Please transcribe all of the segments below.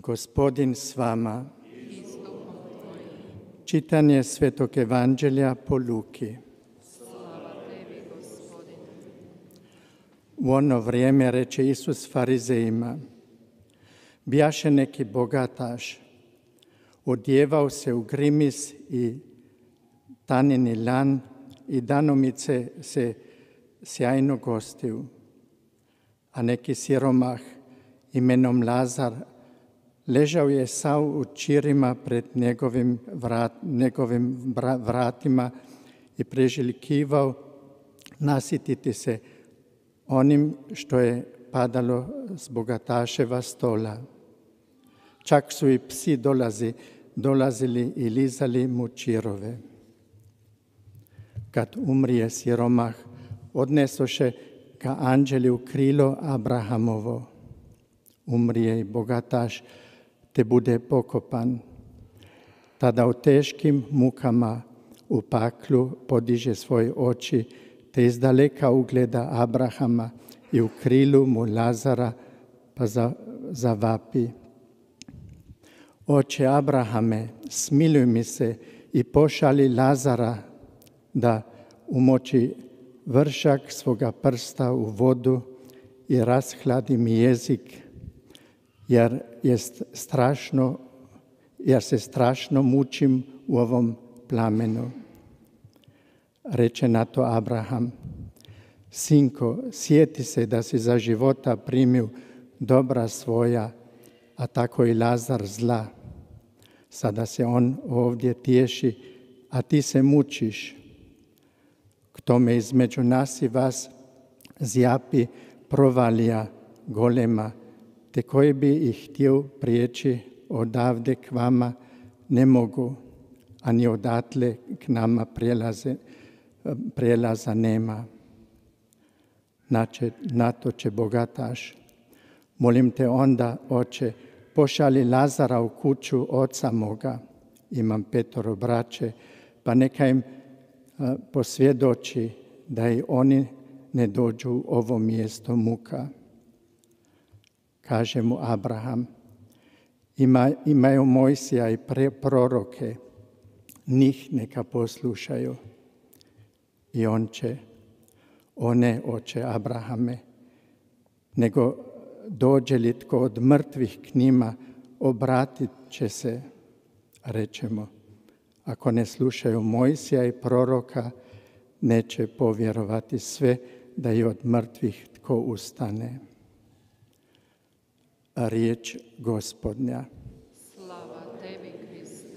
Gospodin s vama. Čitanje Svetog Evanđelja po Luki. U ono vrijeme reče Isus farizejima, bijaše neki bogataš, odjevao se u grimis i tanini lan i danomice se sjajno gostiju. A neki siromah imenom Lazar ležao je sav u čirima pred njegovim, vrat, njegovim vratima i preželjkivao nasititi se onim što je padalo s bogataševa stola. Čak su i psi dolazi, dolazili i lizali mu čirove. Kad umrije siromah, odnesoše ga anđeli u krilo Abrahamovo. Umrije i bogataš, te bude pokopan. Tada u teškim mukama u paklu podiže svoje oči, te izdaleka ugleda Abrahama i u krilu mu Lazara, pa zavapi. Oče Abrahame, smiluj mi se i pošali Lazara da umoči vršak svoga prsta u vodu i rashladi mi jezik, jer je strašno, jer se strašno mučim u ovom plamenu. Reče na to Abraham, sinko, sjeti se da si za života primio dobra svoja, a tako i Lazar zla. Sada se on ovdje tješi, a ti se mučiš. K tome između nas i vas zjapi provalija golema, te koji bi ih htio prijeći odavde k vama ne mogu, ani odatle k nama prijelaze, prijelaza nema. Nače, na to će bogataš. Molim te onda, oče, pošali Lazara u kuću oca moga. Imam petoro braće, pa neka im posvjedoči da i oni ne dođu u ovo mjesto muka. Kaže mu Abraham, ima, imaju Mojsija i pre, proroke, njih neka poslušaju. I on će, o ne, oče Abrahame, nego dođe li tko od mrtvih k njima, obratit će se, rečemo. Ako ne slušaju Mojsija i proroka, neće povjerovati sve da je od mrtvih tko ustane. Riječ gospodnja. Slava tebi, Kriste.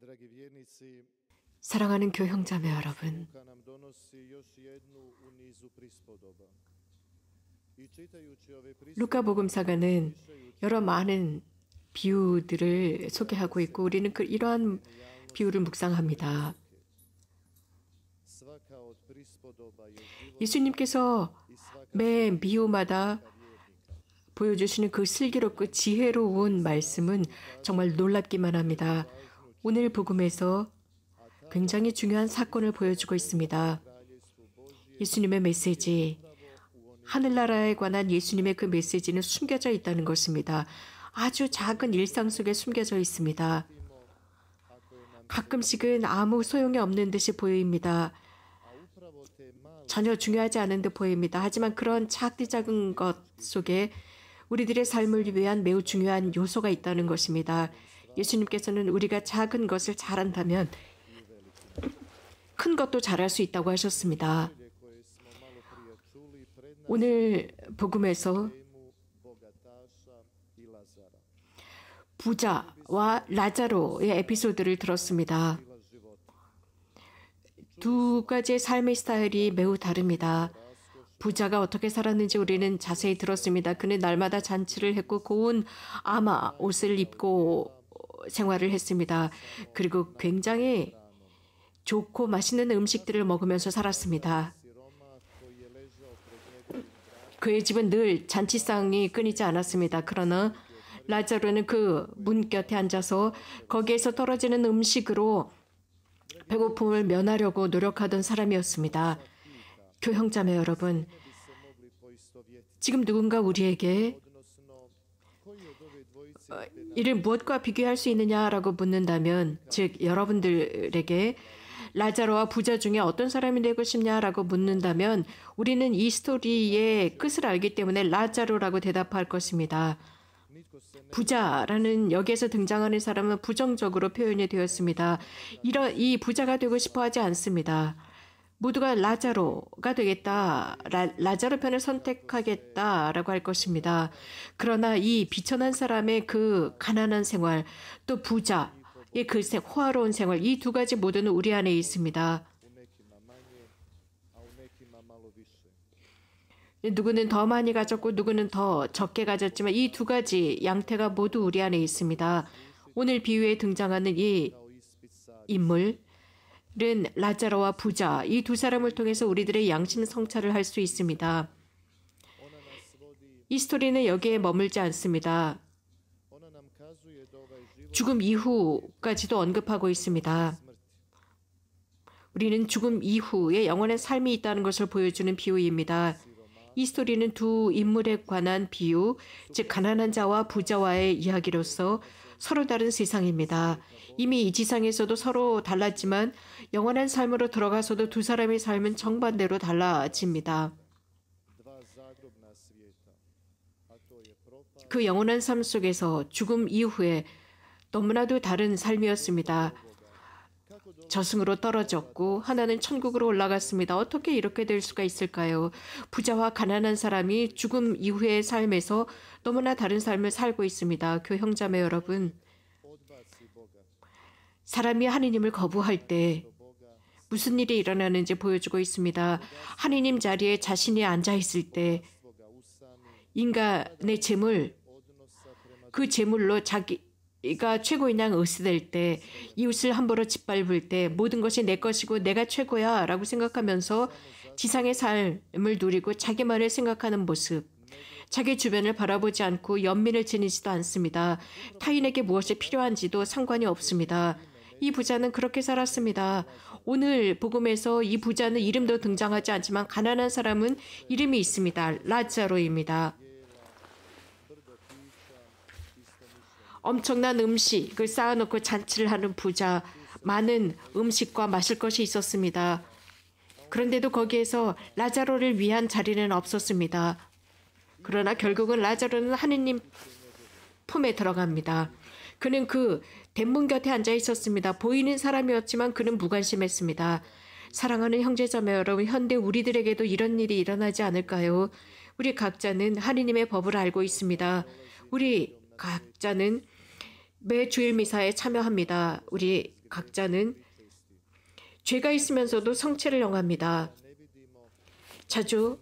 Dragi vjernici, 사랑하는 교형자매 여러분, 루카복음 사가는 여러 많은 비유들을 소개하고 있고 우리는 그 이러한 비유를 묵상합니다. 예수님께서 매 vjernika. 보여주시는 그 슬기롭고 지혜로운 말씀은 정말 놀랍기만 합니다. 오늘 복음에서 굉장히 중요한 사건을 보여주고 있습니다. 예수님의 메시지, 하늘나라에 관한 예수님의 그 메시지는 숨겨져 있다는 것입니다. 아주 작은 일상 속에 숨겨져 있습니다. 가끔씩은 아무 소용이 없는 듯이 보입니다. 전혀 중요하지 않은 듯 보입니다. 하지만 그런 작디 작은 것 속에 우리들의 삶을 위한 매우 중요한 요소가 있다는 것입니다. 예수님께서는 우리가 작은 것을 잘한다면 큰 것도 잘할 수 있다고 하셨습니다. 오늘 복음에서. 부자와 라자로의 에피소드를 들었습니다. 두 가지의 삶의 스타일이 매우 다릅니다. 부자가 어떻게 살았는지 우리는 자세히 들었습니다. 그는 날마다 잔치를 했고 고운 아마 옷을 입고 생활을 했습니다. 그리고 굉장히 좋고 맛있는 음식들을 먹으면서 살았습니다. 그의 집은 늘 잔치상이 끊이지 않았습니다. 그러나 라자로는 그 문 곁에 앉아서 거기에서 떨어지는 음식으로 배고픔을 면하려고 노력하던 사람이었습니다. 교형자매 여러분, 지금 누군가 우리에게 어, 이를 무엇과 비교할 수 있느냐라고 묻는다면, 즉 여러분들에게 라자로와 부자 중에 어떤 사람이 되고 싶냐라고 묻는다면 우리는 이 스토리의 끝을 알기 때문에 라자로라고 대답할 것입니다. 부자라는 여기에서 등장하는 사람은 부정적으로 표현이 되었습니다. 이런 이 부자가 되고 싶어 하지 않습니다. 모두가 라자로가 되겠다. 라, 자로 편을 선택하겠다라고 할 것입니다. 그러나 이 비천한 사람의 그 가난한 생활, 또 부자, 그 호화로운 생활, 이 두 가지 모두는 우리 안에 있습니다. 누구는 더 많이 가졌고 누구는 더 적게 가졌지만 이 두 가지 양태가 모두 우리 안에 있습니다. 오늘 비유에 등장하는 이 인물은 라자로와 부자 이 두 사람을 통해서 우리들의 양심 성찰을 할 수 있습니다. 이 스토리는 여기에 머물지 않습니다. 죽음 이후까지도 언급하고 있습니다. 우리는 죽음 이후에 영원한 삶이 있다는 것을 보여주는 비유입니다. 이 스토리는 두 인물에 관한 비유, 즉 가난한 자와 부자와의 이야기로서 서로 다른 세상입니다. 이미 이 지상에서도 서로 달랐지만 영원한 삶으로 들어가서도 두 사람의 삶은 정반대로 달라집니다. 그 영원한 삶 속에서 죽음 이후에 너무나도 다른 삶이었습니다. 저승으로 떨어졌고 하나는 천국으로 올라갔습니다. 어떻게 이렇게 될 수가 있을까요? 부자와 가난한 사람이 죽음 이후의 삶에서 너무나 다른 삶을 살고 있습니다. 교형자매 여러분. 사람이 하느님을 거부할 때 무슨 일이 일어나는지 보여주고 있습니다. 하느님 자리에 자신이 앉아 있을 때 인간의 재물 그 재물로 자기 가 최고인 양 의스될 때 이웃을 함부로 짓밟을 때 모든 것이 내 것이고 내가 최고야 라고 생각하면서 지상의 삶을 누리고 자기만을 생각하는 모습 자기 주변을 바라보지 않고 연민을 지니지도 않습니다. 타인에게 무엇이 필요한지도 상관이 없습니다. 이 부자는 그렇게 살았습니다. 오늘 복음에서 이 부자는 이름도 등장하지 않지만 가난한 사람은 이름이 있습니다. 라자로입니다. 엄청난 음식을 쌓아놓고 잔치를 하는 부자, 많은 음식과 마실 것이 있었습니다. 그런데도 거기에서 라자로를 위한 자리는 없었습니다. 그러나 결국은 라자로는 하느님 품에 들어갑니다. 그는 그 대문 곁에 앉아 있었습니다. 보이는 사람이었지만 그는 무관심했습니다. 사랑하는 형제자매 여러분, 현대 우리들에게도 이런 일이 일어나지 않을까요? 우리 각자는 하느님의 법을 알고 있습니다. 우리 각자는 매 주일 미사에 참여합니다. 우리 각자는 죄가 있으면서도 성체를 영합니다. 자주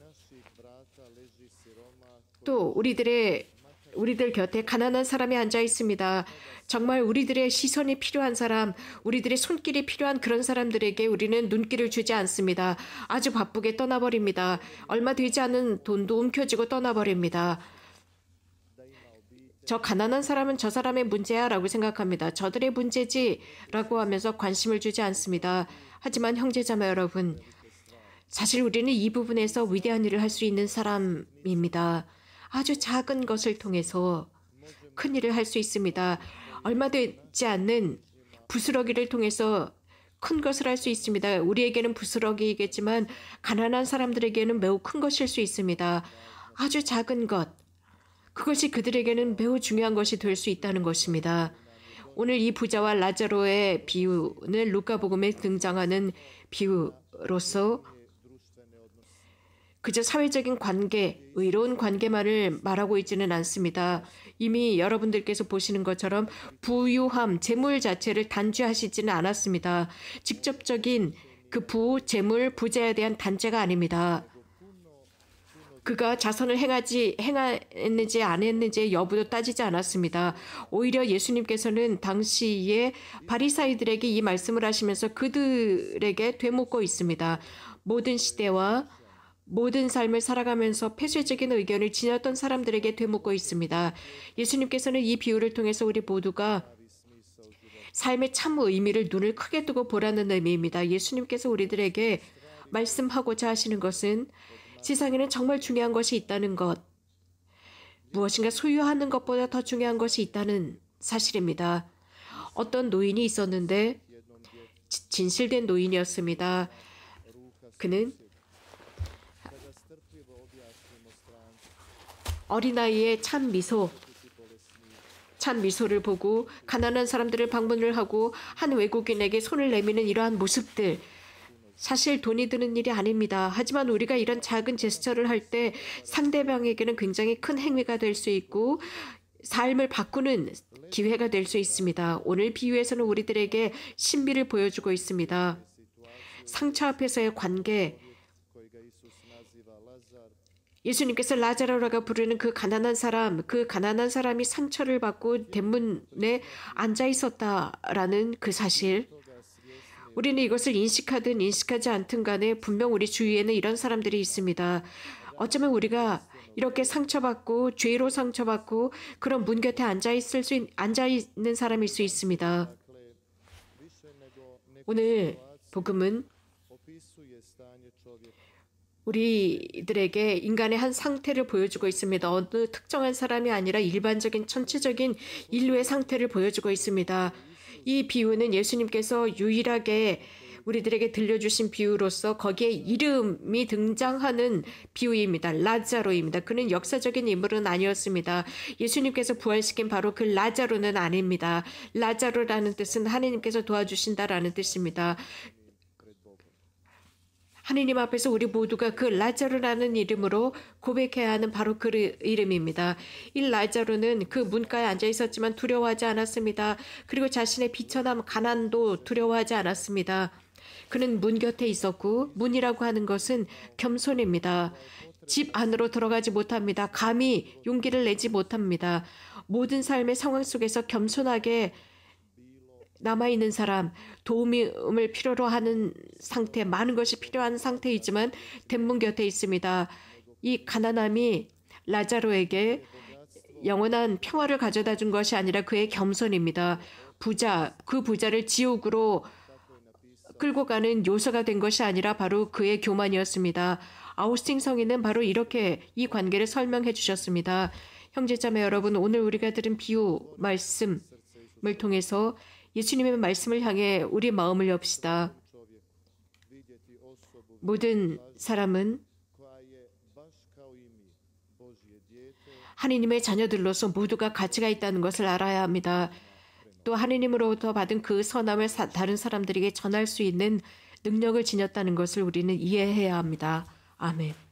또 우리들의 우리들 곁에 가난한 사람이 앉아 있습니다. 정말 우리들의 시선이 필요한 사람, 우리들의 손길이 필요한 그런 사람들에게 우리는 눈길을 주지 않습니다. 아주 바쁘게 떠나버립니다. 얼마 되지 않은 돈도 움켜쥐고 떠나버립니다. 저 가난한 사람은 저 사람의 문제야 라고 생각합니다. 저들의 문제지 라고 하면서 관심을 주지 않습니다. 하지만 형제자매 여러분, 사실 우리는 이 부분에서 위대한 일을 할 수 있는 사람입니다. 아주 작은 것을 통해서 큰 일을 할 수 있습니다. 얼마 되지 않는 부스러기를 통해서 큰 것을 할 수 있습니다. 우리에게는 부스러기이겠지만 가난한 사람들에게는 매우 큰 것일 수 있습니다. 아주 작은 것, 그것이 그들에게는 매우 중요한 것이 될 수 있다는 것입니다. 오늘 이 부자와 라자로의 비유는 루카복음에 등장하는 비유로서 그저 사회적인 관계, 의로운 관계만을 말하고 있지는 않습니다. 이미 여러분들께서 보시는 것처럼 부유함, 재물 자체를 단죄하시지는 않았습니다. 직접적인 그 부, 재물, 부자에 대한 단죄가 아닙니다. 그가 자선을 행하지 행했는지 안 했는지의 여부도 따지지 않았습니다. 오히려 예수님께서는 당시에 바리사이들에게 이 말씀을 하시면서 그들에게 되묻고 있습니다. 모든 시대와 모든 삶을 살아가면서 폐쇄적인 의견을 지녔던 사람들에게 되묻고 있습니다. 예수님께서는 이 비유를 통해서 우리 모두가 삶의 참 의미를 눈을 크게 뜨고 보라는 의미입니다. 예수님께서 우리들에게 말씀하고자 하시는 것은 세상에는 정말 중요한 것이 있다는 것, 무엇인가 소유하는 것보다 더 중요한 것이 있다는 사실입니다. 어떤 노인이 있었는데 지- 진실된 노인이었습니다. 그는 어린아이의 찬 미소, 찬 미소를 보고 가난한 사람들을 방문을 하고 한 외국인에게 손을 내미는 이러한 모습들. 사실 돈이 드는 일이 아닙니다. 하지만 우리가 이런 작은 제스처를 할 때 상대방에게는 굉장히 큰 행위가 될 수 있고 삶을 바꾸는 기회가 될 수 있습니다. 오늘 비유에서는 우리들에게 신비를 보여주고 있습니다. 상처 앞에서의 관계, 예수님께서 라자로라가 부르는 그 가난한 사람, 그 가난한 사람이 상처를 받고 대문에 앉아 있었다라는 그 사실. 우리는 이것을 인식하든 인식하지 않든 간에 분명 우리 주위에는 이런 사람들이 있습니다. 어쩌면 우리가 이렇게 상처받고 죄로 상처받고 그런 문 곁에 앉아 있을 수 있, 앉아 있는 사람일 수 있습니다. 오늘 복음은. 우리들에게 인간의 한 상태를 보여주고 있습니다. 어느 특정한 사람이 아니라 일반적인 전체적인 인류의 상태를 보여주고 있습니다. 이 비유는 예수님께서 유일하게 우리들에게 들려주신 비유로서 거기에 이름이 등장하는 비유입니다. 라자로입니다. 그는 역사적인 인물은 아니었습니다. 예수님께서 부활시킨 바로 그 라자로는 아닙니다. 라자로라는 뜻은 하나님께서 도와주신다라는 뜻입니다. 하느님 앞에서 우리 모두가 그 라자로라는 이름으로 고백해야 하는 바로 그 이름입니다. 이 라자로는 그 문가에 앉아 있었지만 두려워하지 않았습니다. 그리고 자신의 비천함, 가난도 두려워하지 않았습니다. 그는 문 곁에 있었고 문이라고 하는 것은 겸손입니다. 집 안으로 들어가지 못합니다. 감히 용기를 내지 못합니다. 모든 삶의 상황 속에서 겸손하게 남아있는 사람, 도움을 필요로 하는 상태, 많은 것이 필요한 상태이지만 대문 곁에 있습니다. 이 가난함이 라자로에게 영원한 평화를 가져다 준 것이 아니라 그의 겸손입니다. 부자, 그 부자를 지옥으로 끌고 가는 요소가 된 것이 아니라 바로 그의 교만이었습니다. 아우스팅 성인은 바로 이렇게 이 관계를 설명해 주셨습니다. 형제자매 여러분, 오늘 우리가 들은 비유 말씀을 통해서 예수님의 말씀을 향해 우리 마음을 엽시다. 모든 사람은 하느님의 자녀들로서 모두가 가치가 있다는 것을 알아야 합니다. 또 하느님으로부터 받은 그 선함을 사- 다른 사람들에게 전할 수 있는 능력을 지녔다는 것을 우리는 이해해야 합니다. 아멘.